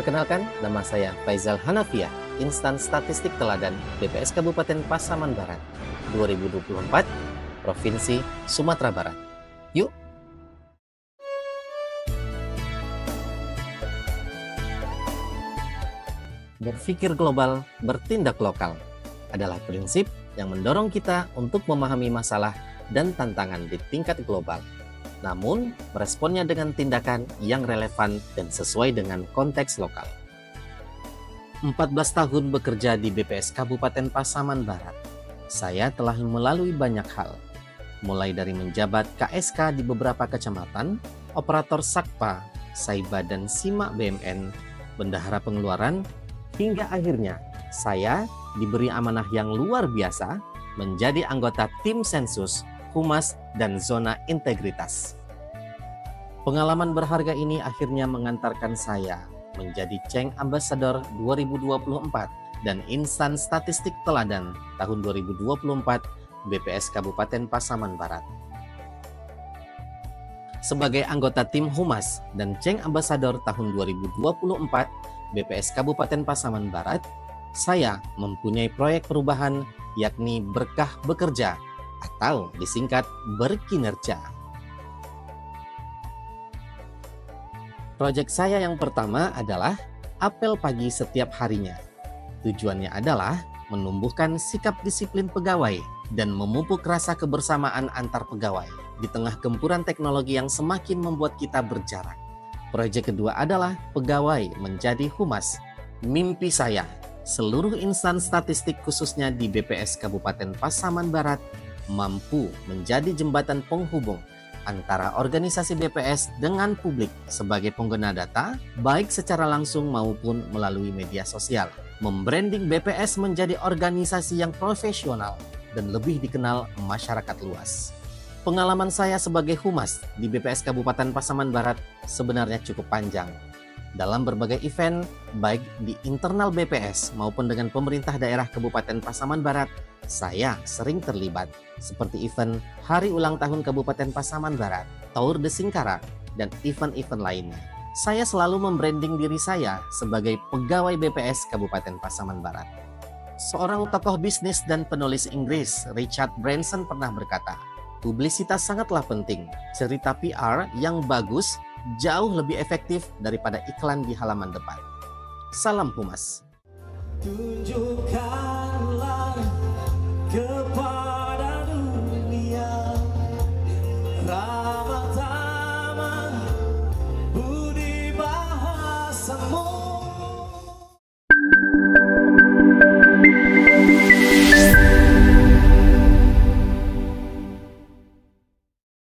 Perkenalkan, nama saya Faizal Hanafiah, Instan Statistik Teladan BPS Kabupaten Pasaman Barat 2024, Provinsi Sumatera Barat. Yuk! Berpikir global, bertindak lokal adalah prinsip yang mendorong kita untuk memahami masalah dan tantangan di tingkat global namun meresponnya dengan tindakan yang relevan dan sesuai dengan konteks lokal. 14 tahun bekerja di BPS Kabupaten Pasaman Barat, saya telah melalui banyak hal, mulai dari menjabat KSK di beberapa kecamatan, operator SAKPA, Saiba dan Simak BMN, bendahara pengeluaran, hingga akhirnya saya diberi amanah yang luar biasa menjadi anggota tim sensus humas, dan zona integritas. Pengalaman berharga ini akhirnya mengantarkan saya menjadi Ceng Ambassador 2024 dan Insan Statistik Teladan tahun 2024 BPS Kabupaten Pasaman Barat. Sebagai anggota tim Humas dan Ceng Ambassador tahun 2024 BPS Kabupaten Pasaman Barat, saya mempunyai proyek perubahan yakni Berkah Bekerja atau disingkat berkinerja. Proyek saya yang pertama adalah apel pagi setiap harinya. Tujuannya adalah menumbuhkan sikap disiplin pegawai dan memupuk rasa kebersamaan antar pegawai di tengah gempuran teknologi yang semakin membuat kita berjarak. Proyek kedua adalah pegawai menjadi humas. Mimpi saya, seluruh insan statistik khususnya di BPS Kabupaten Pasaman Barat mampu menjadi jembatan penghubung antara organisasi BPS dengan publik sebagai pengguna data, baik secara langsung maupun melalui media sosial. Membranding BPS menjadi organisasi yang profesional dan lebih dikenal masyarakat luas. Pengalaman saya sebagai humas di BPS Kabupaten Pasaman Barat sebenarnya cukup panjang. Dalam berbagai event, baik di internal BPS maupun dengan pemerintah daerah Kabupaten Pasaman Barat, saya sering terlibat seperti event Hari Ulang Tahun Kabupaten Pasaman Barat, Tour de Singkarak, dan event-event lainnya. Saya selalu membranding diri saya sebagai pegawai BPS Kabupaten Pasaman Barat. Seorang tokoh bisnis dan penulis Inggris, Richard Branson pernah berkata, Publisitas sangatlah penting. Cerita PR yang bagus jauh lebih efektif daripada iklan di halaman depan. Salam Humas. Tunjukkanlah kepada